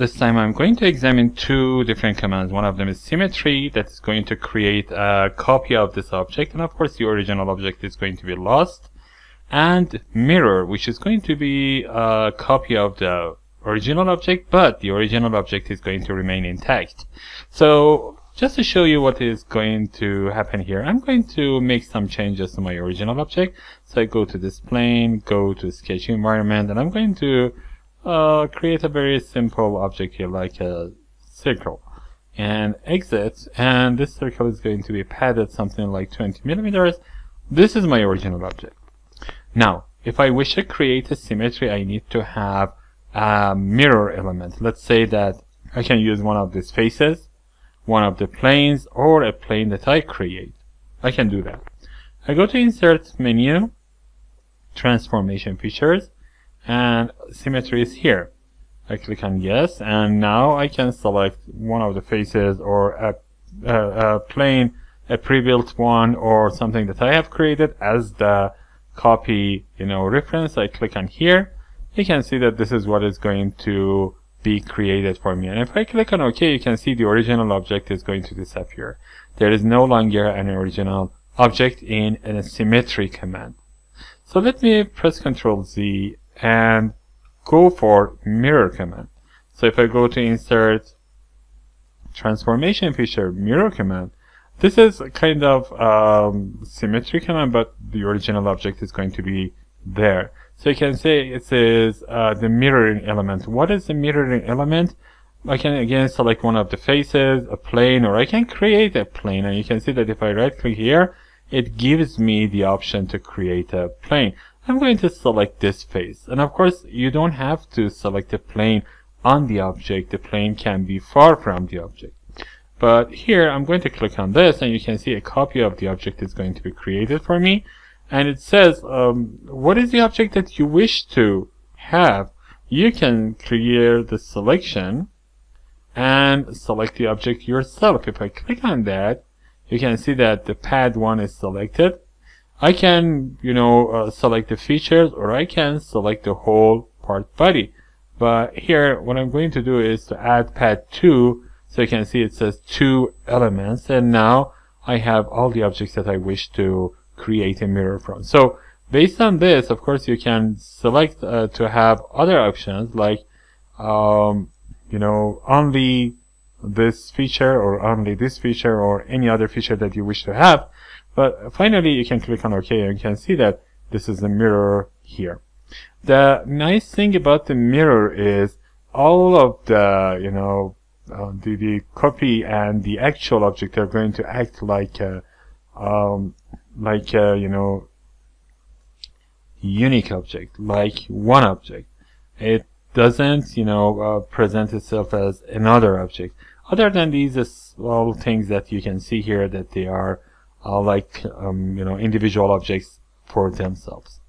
This time I'm going to examine two different commands. One of them is symmetry that is going to create a copy of this object and of course the original object is going to be lost and mirror which is going to be a copy of the original object but the original object is going to remain intact. So just to show you what is going to happen here, I'm going to make some changes to my original object. So I go to this plane, go to sketch environment, and I'm going to uh, create a very simple object here, like a circle, and exit. And this circle is going to be padded something like 20 millimeters. This is my original object. Now, if I wish to create a symmetry, I need to have a mirror element. Let's say that I can use one of these faces one of the planes or a plane that I create. I can do that. I go to insert menu, transformation features, and symmetry is here. I click on yes, and now I can select one of the faces or a, a, a plane, a pre-built one, or something that I have created as the copy, you know, reference. I click on here. You can see that this is what is going to be created for me. And if I click on OK, you can see the original object is going to disappear. There is no longer an original object in a symmetry command. So let me press Ctrl Z and go for mirror command. So if I go to insert transformation feature mirror command, this is kind of um, symmetry command, but the original object is going to be there. So you can say it says uh, the mirroring element. What is the mirroring element? I can again select one of the faces, a plane, or I can create a plane. And you can see that if I right click here, it gives me the option to create a plane. I'm going to select this face. And of course, you don't have to select a plane on the object. The plane can be far from the object. But here, I'm going to click on this, and you can see a copy of the object is going to be created for me and it says um, what is the object that you wish to have you can clear the selection and select the object yourself if I click on that you can see that the pad 1 is selected I can you know uh, select the features or I can select the whole part body but here what I'm going to do is to add pad 2 so you can see it says two elements and now I have all the objects that I wish to create a mirror from. So based on this, of course, you can select uh, to have other options like, um, you know, only this feature or only this feature or any other feature that you wish to have. But finally, you can click on OK and you can see that this is the mirror here. The nice thing about the mirror is all of the, you know, uh, the, the copy and the actual object are going to act like a, um, like uh, you know unique object like one object it doesn't you know uh, present itself as another object other than these small things that you can see here that they are uh, like um, you know individual objects for themselves